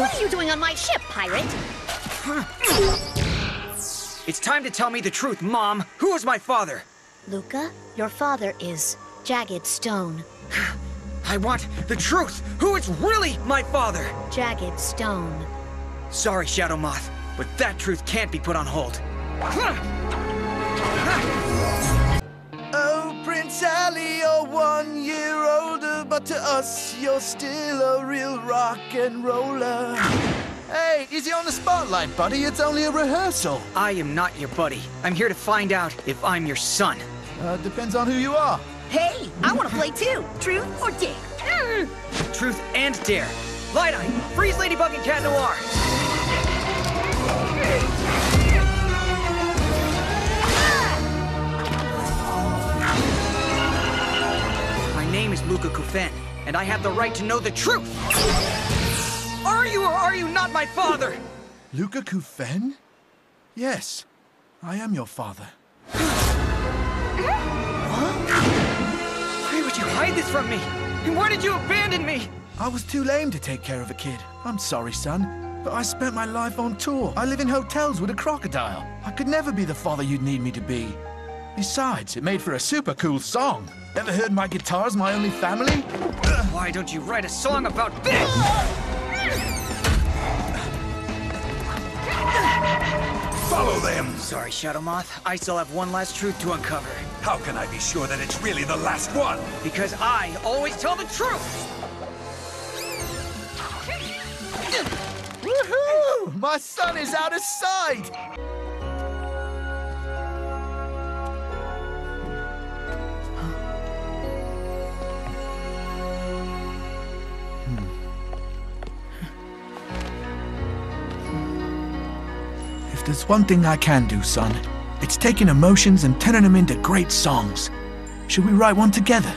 What are you doing on my ship, pirate? It's time to tell me the truth, Mom. Who is my father? Luka, your father is Jagged Stone. I want the truth. Who is really my father? Jagged Stone. Sorry, Shadow Moth, but that truth can't be put on hold. To us, you're still a real rock and roller. Hey, easy on the spotlight, buddy. It's only a rehearsal. I am not your buddy. I'm here to find out if I'm your son. Uh, depends on who you are. Hey, I want to play too. Truth or dare? Truth and dare. Light Eye, freeze Ladybug and Cat Noir. Luka Couffaine, and I have the right to know the truth. Are you or are you not my father? Luka Couffaine? Yes, I am your father. Why would you hide this from me? And why did you abandon me? I was too lame to take care of a kid. I'm sorry, son, but I spent my life on tour. I live in hotels with a crocodile. I could never be the father you'd need me to be. Besides, it made for a super cool song. Ever heard my guitar's my only family? Why don't you write a song about this? Follow them! Sorry, Shadow Moth. I still have one last truth to uncover. How can I be sure that it's really the last one? Because I always tell the truth! Woohoo! My son is out of sight! Hmm. If there's one thing I can do, son, it's taking emotions and turning them into great songs. Should we write one together?